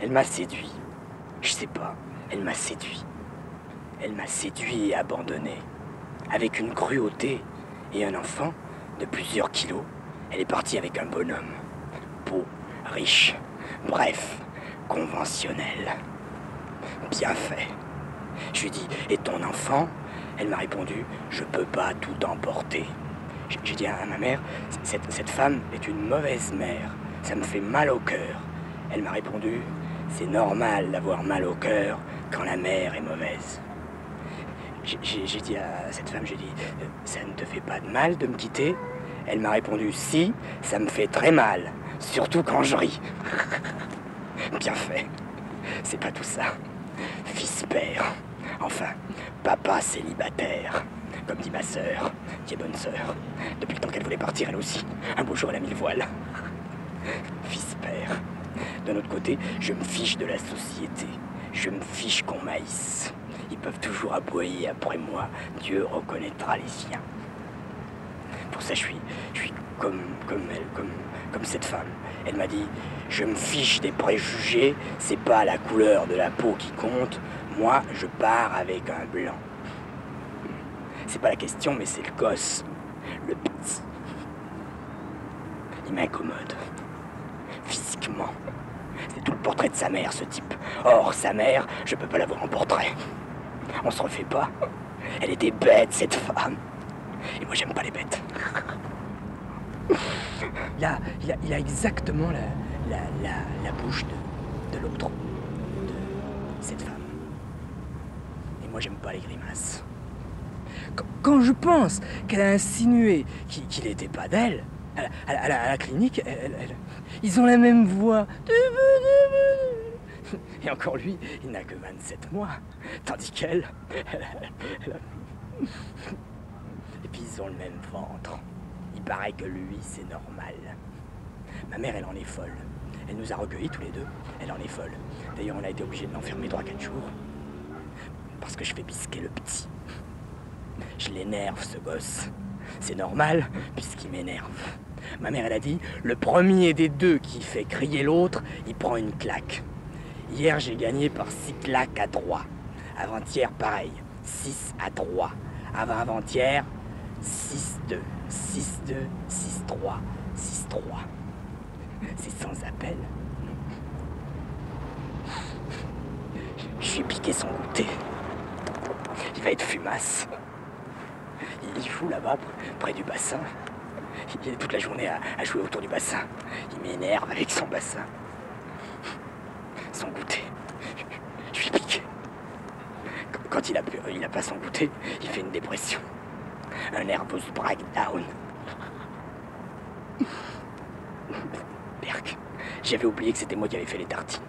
Elle m'a séduit. Je sais pas, elle m'a séduit. Elle m'a séduit et abandonné. Avec une cruauté et un enfant de plusieurs kilos, elle est partie avec un bonhomme. Beau, riche, bref, conventionnel. Bien fait. Je lui ai dit, et ton enfant? Elle m'a répondu, je peux pas tout emporter. J'ai dit à ma mère, cette, cette femme est une mauvaise mère. Ça me fait mal au cœur. Elle m'a répondu, c'est normal d'avoir mal au cœur quand la mère est mauvaise. J'ai dit à cette femme, j'ai dit, ça ne te fait pas de mal de me quitter? Elle m'a répondu, si, ça me fait très mal, surtout quand je ris. Bien fait. C'est pas tout ça. Fils-père. Enfin, papa célibataire. Comme dit ma sœur, qui est bonne sœur. Depuis le temps qu'elle voulait partir, elle aussi. Un beau jour, elle a mis le voile. Fils-père. D'un autre côté, je me fiche de la société. Je me fiche qu'on maïsse. Ils peuvent toujours aboyer après moi. Dieu reconnaîtra les siens. Pour ça, je suis, je suis comme, comme elle, comme, comme cette femme. Elle m'a dit, je me fiche des préjugés, c'est pas la couleur de la peau qui compte. Moi, je pars avec un blanc. C'est pas la question, mais c'est le gosse. Le petit. Il m'incommode. Physiquement. Tout le portrait de sa mère, ce type. Or, sa mère, je peux pas l'avoir en portrait. On se refait pas. Elle était bête, cette femme. Et moi, j'aime pas les bêtes. Il a, il a, exactement la, la, bouche de, de l'autre, de cette femme. Et moi, j'aime pas les grimaces. Quand, je pense qu'elle a insinué qu'il n'était pas d'elle, à, la, clinique, ils ont la même voix. Et encore lui, il n'a que 27 mois. Tandis qu'elle. Et puis ils ont le même ventre. Il paraît que lui, c'est normal. Ma mère, elle en est folle. Elle nous a recueillis tous les deux. Elle en est folle. D'ailleurs, on a été obligé de l'enfermer 3-4 jours. Parce que je fais bisquer le petit. Je l'énerve, ce gosse. C'est normal, puisqu'il m'énerve. Ma mère, elle a dit, le premier des deux qui fait crier l'autre, il prend une claque. Hier, j'ai gagné par six claques à 3. Avant-hier, pareil, 6 à 3. Avant-avant-hier, 6-2, 6-2, 6-3, 6-3. C'est sans appel. Je ai piqué son goûter. Il va être fumasse. Il fout là-bas, près du bassin. Il est toute la journée à, jouer autour du bassin. Il m'énerve avec son bassin. Son goûter. Je, lui pique. Quand il a, il pas son goûter, il fait une dépression. Un nervous breakdown. Berk, j'avais oublié que c'était moi qui avais fait les tartines.